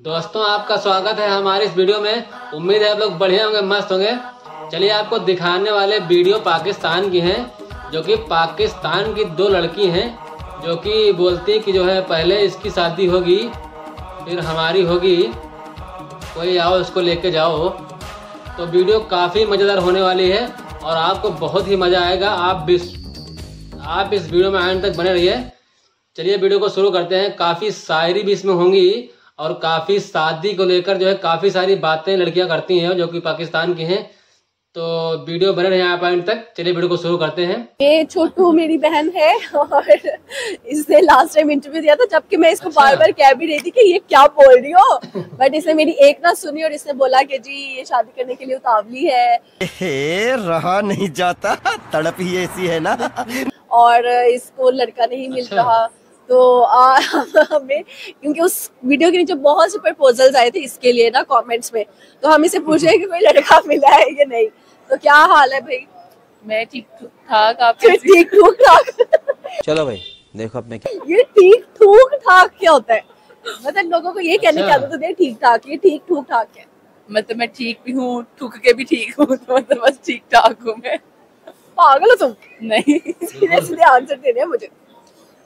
दोस्तों, आपका स्वागत है हमारे इस वीडियो में। उम्मीद है आप लोग बढ़िया होंगे, मस्त होंगे। चलिए, आपको दिखाने वाले वीडियो पाकिस्तान की हैं, जो कि पाकिस्तान की दो लड़की हैं, जो कि बोलती कि जो है, पहले इसकी शादी होगी, फिर हमारी होगी। कोई आओ, इसको लेके जाओ। तो वीडियो काफ़ी मज़ेदार होने वाली है और आपको बहुत ही मज़ा आएगा। आप भी आप इस वीडियो में आने तक बने रहिए। चलिए, वीडियो को शुरू करते हैं। काफ़ी शायरी भी इसमें होंगी। और काफ़ी शादी को लेकर जो है काफ़ी सारी बातें लड़कियाँ करती हैं जो कि पाकिस्तान की हैं। तो वीडियो बने रहे आप एंड तक। चलिए वीडियो को शुरू करते हैं। ये छोटू मेरी बहन है और इसने लास्ट टाइम इंटरव्यू दिया था जबकि मैं इसको अच्छा। बार बार कह भी रही थी कि ये क्या बोल रही हो। बट इसने मेरी एक ना सुनी और इसने बोला कि जी ये शादी करने के लिए उतावली है रहा नहीं जाता। तड़प ही ऐसी है ना। और इसको लड़का नहीं मिल अच्छा। रहा। तो आ, हमें क्योंकि उस वीडियो के नीचे बहुत से प्रपोजल्स आए थे इसके लिए ना कमेंट्स में। तो हम इसे पूछ रहे हैं कि कोई लड़का मिला है या नहीं। तो क्या हाल है भाई? मैं ठीक ठाक आप ठीक ठूक ठाक। चलो भाई देखो अब मैं क्या ये ठीक ठूक ठाक क्या होता है? मतलब लोगों को ये कहने की अच्छा। आदत है ठीक ठाक ये ठीक ठूक ठाक है। मतलब मैं ठीक भी हूँ ठुक के भी ठीक हूँ तो मतलब बस ठीक ठाक हूँ मैं। पागल हो तुम? नहीं। सीधे सीधे आंसर देने हैं मुझे।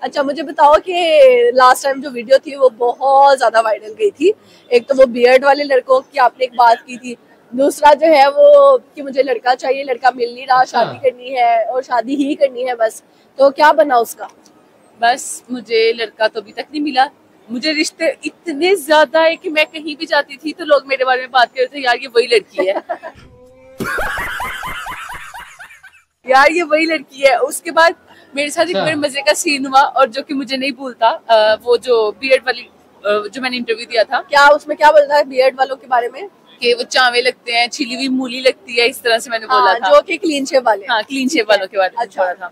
अच्छा मुझे बताओ कि लास्ट टाइम जो वीडियो थी वो बहुत ज़्यादा वायरल गई थी। एक तो वो बियर्ड वाले लड़कों की आपने एक बात की थी। दूसरा जो है वो कि मुझे लड़का चाहिए लड़का मिल नहीं रहा। शादी करनी है और शादी ही करनी है बस। तो क्या बना उसका? बस मुझे लड़का तो अभी तक नहीं मिला। मुझे रिश्ते इतने ज़्यादा है कि मैं कहीं भी जाती थी तो लोग मेरे बारे में बात कर रहे थे यार ये वही लड़की है। यार ये वही लड़की है। उसके बाद मेरे साथ एक अच्छा। बड़े मज़े का सीन हुआ और जो कि मुझे नहीं भूलता वो जो बीएड वाली जो मैंने इंटरव्यू दिया था। क्या उसमें क्या बोलता है बियर्ड वालों के बारे में? कि वो चावे लगते हैं छिली हुई मूली लगती है इस तरह से मैंने बोला हाँ, था। जो कि क्लीन शेप वाले। हाँ क्लीन शेप वालों के बारे में अच्छा। बोला था।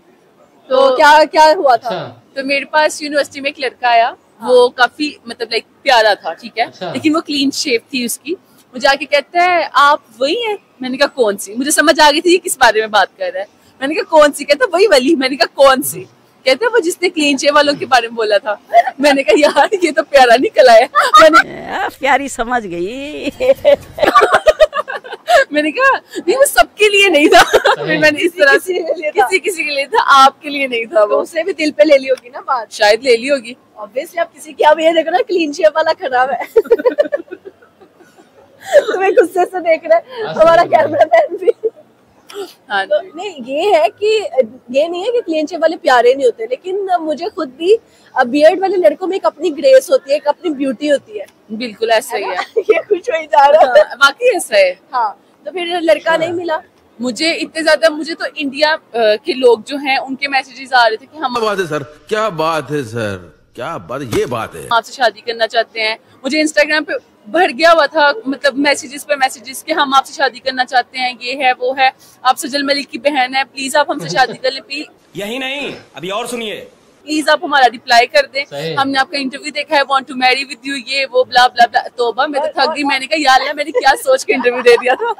तो क्या क्या हुआ था? अच्छा। तो मेरे पास यूनिवर्सिटी में एक लड़का आया वो काफ़ी मतलब लाइक प्यारा था ठीक है? अच्छा। लेकिन वो क्लीन शेप थी उसकी। मुझे आके कहता है आप वही हैं? मैंने कहा कौन सी? मुझे समझ आ गई थी ये किस बारे में बात कर रहा है। मैंने कहा कौन सी? कहता वही वाली। मैंने कहा कौन सी? कहते वो जिसने क्लीन शेप वालों के बारे में बोला था। मैंने कहा यार ये तो प्यारा निकला है। मैंने प्यारी समझ गई। मैंने कहा नहीं वो सबके लिए नहीं था। फिर मैंने इस तरह से किसी। किसी के लिए था आपके लिए नहीं था तो वो उससे भी दिल पे ले ली होगी ना बात? शायद ले ली होगी। ऑब्वियसली आप किसी की अब ये देखो ना क्लीन शेप वाला खराब है। तुम्हें गुस्से से देख रहे हमारा। कैमरा मैन भी। हाँ तो नहीं ये है कि ये नहीं है कि क्लीन शेप वाले प्यारे नहीं होते लेकिन मुझे खुद भी बियर्ड वाले लड़कों में एक अपनी ग्रेस होती है एक अपनी ब्यूटी होती है। बिल्कुल ऐसा ही है है। ये कुछ हो जा रहा है हाँ, वाकई ऐसा है। हाँ तो फिर लड़का नहीं मिला। मुझे इतने ज़्यादा मुझे तो इंडिया के लोग जो हैं उनके मैसेजेस आ रहे थे कि हम क्या बात है सर? क्या बात है सर? क्या बात ये बात है। आपसे शादी करना चाहते हैं। मुझे इंस्टाग्राम पे भर गया हुआ था मतलब मैसेजेस पे मैसेजेस कि हम आपसे शादी करना चाहते हैं ये है वो है आप सजल मलिक की बहन है प्लीज़ आप हमसे शादी कर लें प्लीज़ यही नहीं अभी और सुनिए। प्लीज़ आप हमारा रिप्लाई कर दें। हमने आपका इंटरव्यू देखा है want to marry with you ये वो ब्ला ब्ला ब्ला तोबा मैं तो थक गई मैंने कहा यार मैंने क्या सोच के इंटरव्यू दे दिया था।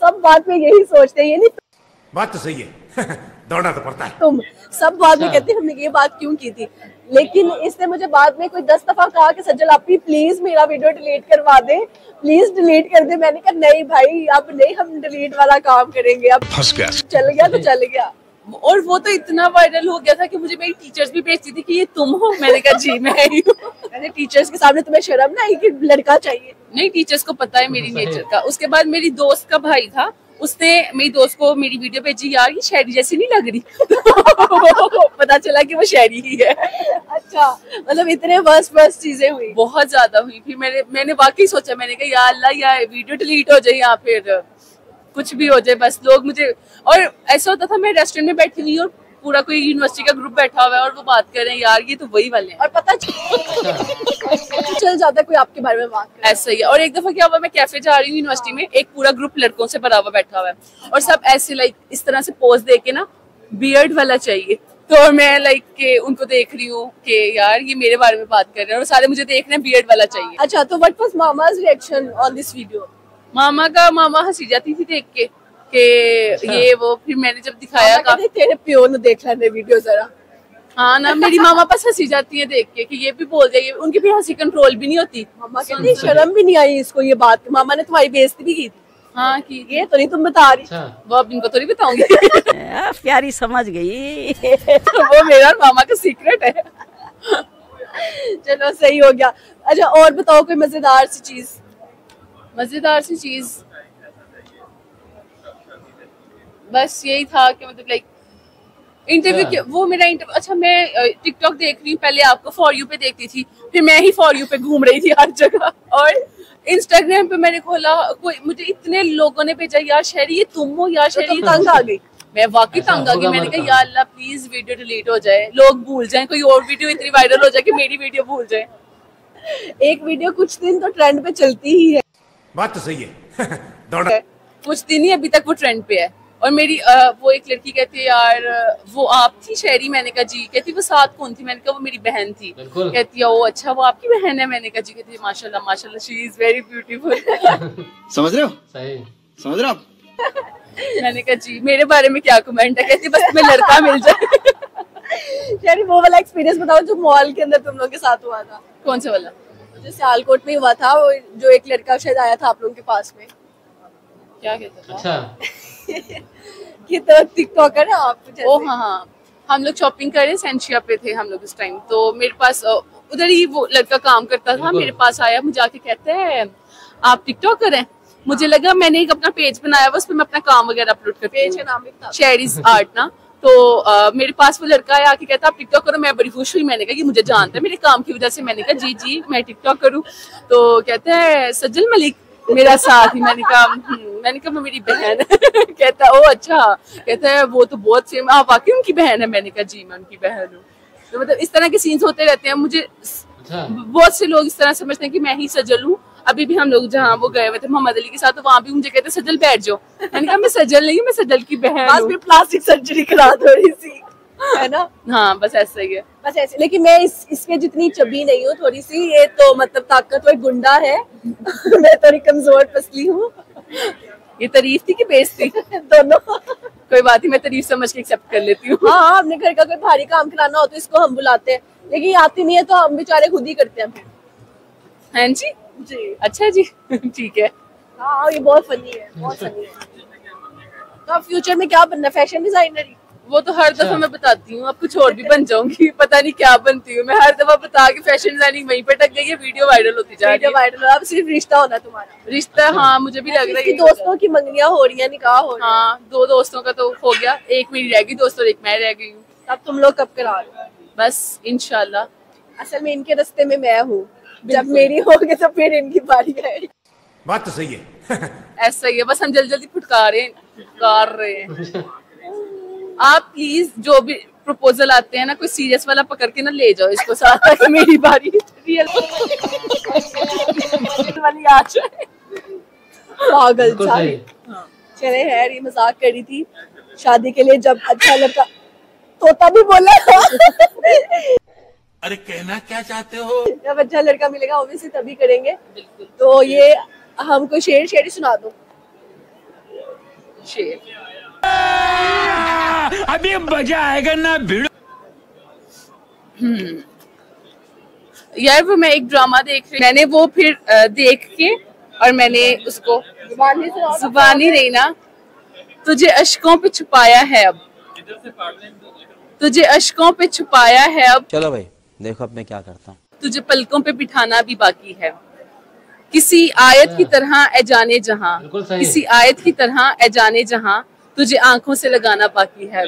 सब बात में यही सोचते हैं ये नहीं बात तो सही है। दौड़ना तो पड़ता है। तुम सब बाद में अच्छा। कहते हमने ये बात क्यों की थी? लेकिन इसने मुझे बाद में कोई दस दफ़ा कहा कि सज्जल आप भी प्लीज़ मेरा वीडियो डिलीट करवा दे। प्लीज़ डिलीट कर दे। मैंने कहा नहीं भाई अब नहीं हम डिलीट वाला काम करेंगे। अब फंस गया। चल गया तो चल गया। और वो तो इतना वायरल हो गया था कि मुझे मेरी टीचर्स भी भेजती थी कि ये तुम हो? मैंने कहा जी मैं ही हूँ। अरे टीचर्स के सामने तुम्हें शर्म ना आई कि लड़का चाहिए। नहीं टीचर्स को पता है मेरी। नेचर का। उसके बाद मेरी दोस्त का भाई था उसने मेरी दोस्त को मेरी वीडियो भेजी यार ये शहरी जैसी नहीं लग रही? पता चला कि वो शहरी ही है। अच्छा मतलब इतने बस बस चीज़ें हुई। बहुत ज़्यादा हुई। फिर मैंने मैंने वाकई सोचा मैंने कहा यार अल्लाह यार वीडियो डिलीट हो जाए या फिर कुछ भी हो जाए बस लोग मुझे और ऐसा होता था मैं रेस्टोरेंट में बैठी हुई और पूरा कोई यूनिवर्सिटी का ग्रुप बैठा हुआ है और वो बात कर रहे हैं यार ये तो वही वाले हैं। और पता चल जाता है कोई आपके बारे में बात करे। ऐसा ही है। और एक दफ़ा क्या हुआ मैं कैफ़े जा रही हूँ यूनिवर्सिटी में एक पूरा ग्रुप लड़कों से भरा हुआ बैठा हुआ है। और सब ऐसे लाइक इस तरह से पोज दे के ना बियर्ड वाला चाहिए। तो मैं लाइक के उनको देख रही हूँ कि यार ये मेरे बारे में बात कर रहे हैं। और सारे मुझे देख रहे हैं बियर्ड वाला चाहिए। अच्छा तो what was mama's reaction on this video मामा का मामा हँसी जाती थी देख के। कि ये वो फिर मैंने जब दिखाया कहते तेरे प्यो ने देख लेने वीडियो जरा। हाँ ना मेरी मामा पास हँसी जाती है देख के कि ये भी बोल जाएगी उनकी भी हँसी कंट्रोल भी नहीं होती। मामा कहती शर्म भी नहीं आई इसको ये बात। मामा ने तुम्हारी बेइज्जती भी की थी। हाँ कि ये तो नहीं तुम बता रही। अच्छा। वो अब इनको थोड़ी बताऊँगी। प्यारी समझ गई। वो मेरा और मामा का सीक्रेट है। चलो सही हो गया। अच्छा और बताओ कोई मज़ेदार सी चीज़? मज़ेदार सी चीज़ बस यही था कि मतलब लाइक इंटरव्यू। वो मेरा इंटरव्यू अच्छा मैं टिकटॉक देख रही हूँ पहले आपको फॉर यू पे देखती थी फिर मैं ही फॉर यू पे घूम रही थी हर जगह। और इंस्टाग्राम पे मैंने खोला कोई मुझे इतने लोगों ने भेजा यार शहरी ये तुम हो यार शहरी तुम तंग आ गई। मैं वाकई तंग आ गई मैंने कहा करो। या अल्लाह प्लीज़ वीडियो डिलीट हो जाए लोग भूल जाए कोई और वीडियो इतनी वायरल हो जाए कि मेरी वीडियो भूल जाए। एक वीडियो कुछ दिन तो ट्रेंड पे चलती ही है। बात तो सही है। कुछ दिन ही अभी तक वो ट्रेंड पे है। और मेरी अ, वो एक लड़की कहती है यार वो आप थी शहरी? मैंने कहा जी। कहती वो साथ कौन थी? मैंने कहा वो मेरी बहन थी। कहती है ओ अच्छा वो आपकी बहन है? मैंने कहा जी। कहती है माशाल्लाह माशाल्लाह शी इज़ वेरी ब्यूटीफुल समझ रहे हो? सही। समझ रहे हो आप? मैंने कहा जी मेरे बारे में क्या कमेंट है? कहती बस तुम्हें लड़का मिल जाए। यार वो वाला एक्सपीरियंस बताओ जो मॉल के अंदर तुम लोगों के साथ हुआ था। कौन सा वाला? जो सियालकोट में हुआ था वो जो एक लड़का शायद आया था आप लोगों के पास में। क्या कहता था? अच्छा। कि तो टिकटॉकर है आप ओ हाँ हाँ। हम लोग शॉपिंग कर रहे सेंशिया पे थे हम लोग उस टाइम तो मेरे पास उधर ही वो लड़का काम करता था मेरे पास आया मुझे आके कहते हैं आप टिकटॉकर हैं? मुझे लगा मैंने एक अपना पेज बनाया हुआ उस पर मैं अपना काम वगैरह अपलोड करती पेज का हूँ नाम शेरिस आर्ट ना। तो अ, मेरे पास वो लड़का आया आके कहता आप टिकटॉक करो मैं बड़ी खुश हुई। मैंने कहा कि मुझे जानता है मेरे काम की वजह से मैंने कहा जी जी मैं टिकटॉक करूँ। तो कहते हैं सज्जल मलिक मेरा साथ ही मैंने कहा "हम्म," मैंने कहा वो मेरी बहन है कहता ओ अच्छा। कहता है वो तो बहुत सेम आप वाकई उनकी बहन है। मैंने कहा जी मैं उनकी बहन हूँ। तो मतलब इस तरह के सीन्स होते रहते हैं। मुझे अच्छा। बहुत से लोग इस तरह समझते हैं कि मैं ही सजल हूँ। अभी भी हम लोग जहाँ वो गए हुए थे मोहम्मद अली के साथ तो वहाँ भी मुझे कहते सजल बैठ जाओ। मैंने कहा मैं सजल नहीं हूँ मैं सजल की बहन बस प्लास्टिक सर्जरी करा दो इसी है ना? हाँ बस ऐसा ही है। बस ऐसे लेकिन मैं इस इसके जितनी चबी नहीं हूँ थोड़ी सी ये तो मतलब ताकतवर गुंडा है। मैं थोड़ी कमज़ोर पसली हूँ। ये तारीफ़ थी कि बेइज्जती? दोनों। कोई बात नहीं मैं तारीफ़ समझ के एक्सेप्ट कर लेती हूँ। हाँ हाँ अपने घर का कोई भारी काम कराना हो तो इसको हम बुलाते हैं। लेकिन आती नहीं है तो हम बेचारे खुद ही करते हैं हैं जी? जी। अच्छा जी ठीक है। हाँ ये बहुत फनी है बहुत फनी है। तो अब फ्यूचर में क्या बनना फ़ैशन डिज़ाइनर वो तो हर दफ़ा अच्छा। मैं बताती हूँ अब कुछ और भी बन जाऊँगी पता नहीं क्या बनती हूँ। मैं हर दफ़ा बता के फ़ैशन डिज़ाइनिंग वहीं पे टक गई है वीडियो वायरल होती जा रही है। वायरल अब सिर्फ़ रिश्ता होना तुम्हारा। रिश्ता हाँ मुझे भी लग रहा है दोस्तों की मंगनियाँ हो रही हैं निकाह हो रहा है? हाँ दो दोस्तों का तो हो गया एक मेरी रह गई दोस्तों एक मैं रह गई हूँ। अब तुम लोग कब करा रहे बस इनशाला असल में इनके रास्ते में मैं हूँ। जब मेरी होगी तो फिर इनकी बारी आएगी। बात तो सही है। ऐसा ही है बस हम जल्दी जल्दी फुटकार रहे हैं फुटकार रहे हैं। आप प्लीज़ जो भी प्रपोजल आते हैं ना कोई सीरियस वाला पकड़ के ना ले जाओ इसको साथ ताकि मेरी बारी रियल वाली आ जाए पागल सारी चले यार ये मज़ाक करी थी। शादी के लिए जब अच्छा लड़का तोता भी बोला। अरे कहना क्या चाहते हो? जब अच्छा लड़का मिलेगा ऑब्वियसली तभी करेंगे। तो ये हमको शेर शेर ही सुना दो। शेर। अभी मज़ा आएगा ना भिड़ो यार वो मैं एक ड्रामा देख रही मैंने वो फिर देख के और मैंने उसको ज़ुबान नहीं ना। ज़ुबान ही नहीं ना। तुझे अशकों पे छुपाया है अब। तुझे अशकों पे छुपाया है अब। चलो भाई देखो अब मैं क्या करता हूँ। तुझे पलकों पे बिठाना भी बाकी है। किसी आयत की तरह ए जाने जहाँ। किसी आयत की तरह ए जाने जहाँ। तुझे आँखों से लगाना बाकी है।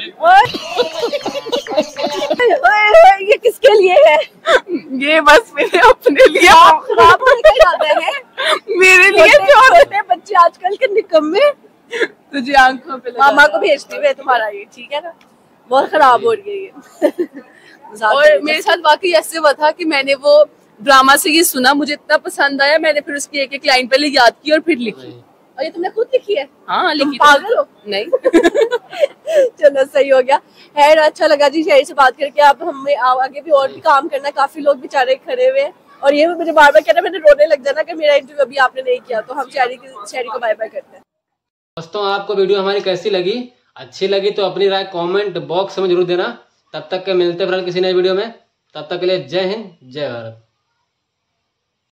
ये किसके लिए है? ये बस मेरे अपने लिए। है? मेरे लिए छोटे बच्चे आजकल के निकम्मे। तुझे आँखों पे मामा को भेजती हुए तुम्हारा ये ठीक है ना? बहुत खराब हो रही है ये। और मेरे साथ वाकई ऐसे हुआ था कि मैंने वो ड्रामा से ये सुना मुझे इतना पसंद आया मैंने फिर उसकी एक एक लाइन पहले याद की और फिर लिखी। और ये तुमने खुद लिखी है? हाँ लिखी पागल हो। नहीं। चलो सही हो गया। खैर अच्छा लगा जी शहरी से बात करके। अब हमें आगे भी और भी काम करना काफ़ी लोग बेचारे खड़े हुए हैं। और ये भी मुझे बार बार कहना मैंने रोने लग जाना कि मेरा इंटरव्यू अभी आपने नहीं किया। तो हम शहरी की शहरी को बाय बाय करते हैं। दोस्तों आपको वीडियो हमारी कैसी लगी? अच्छी लगी तो अपनी राय कमेंट बॉक्स में ज़रूर देना। तब तक के मिलते फ़िलहाल किसी नए वीडियो में। तब तक के लिए जय हिंद जय भारत।